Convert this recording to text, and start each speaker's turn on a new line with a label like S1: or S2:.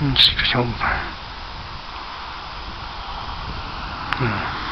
S1: 嗯，是个小伙伴。嗯。